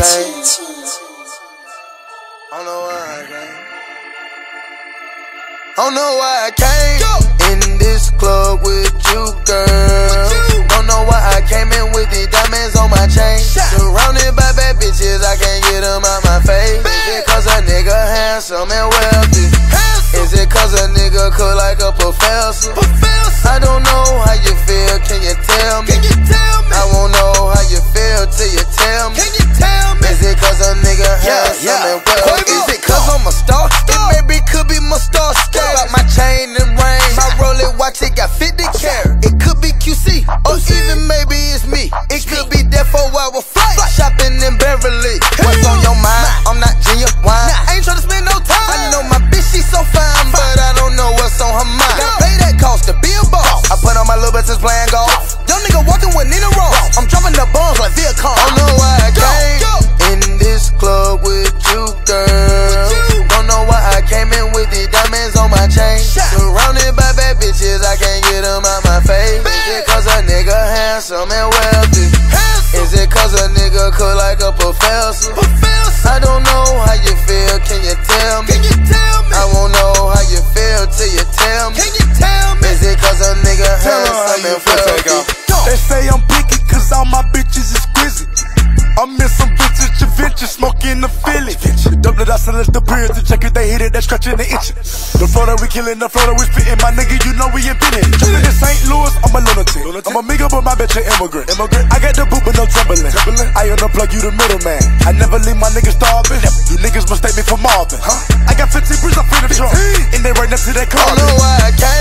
I don't know why I came. I don't know why I came in this club with you, girl. Don't know why I came in with the diamonds on my chain. And? Quavo. Is it cause I'm a star? Uh. It maybe could be my star star. About my chain and ring. My Rolex watch, it got 50 carat. It could be QC, or even maybe it's me. It could be that for while we're fly. Shopping in Beverly. What's on your mind? I'm not genuine. I ain't tryna spend no time. I know my bitch, she so fine, but I don't know what's on her mind. Pay that cost to be a boss. I put on my little bitches playing golf. Young nigga walking with Nina Ross. I'm dropping the bombs like Viacom. I don't know why I handsome and wealthy? Is it cause a nigga cook like a professor? I don't know how you feel, can you tell me? I won't know how you feel till you tell me. Can you tell me? Is it cause a nigga Tell her how handsome you and feel, wealthy? They say I'm picky cause all my bitches is exquisite. I'm in some vintage adventure, smoking the Philly. Double it, I select the period to check it, they hit it, they scratching the itch. The flow that we killing, the flow that we spitting, my nigga, you know we invented. I'm a lunatic. I'm a nigga, but my bitch an immigrant. immigrant. I got the boot, but no Timberland. I unplug you, the middleman. I never leave my niggas starving. You niggas mistake me for Marvin. Huh? I got 15 bricks up in the trunk, and they right next to that car. I know why I came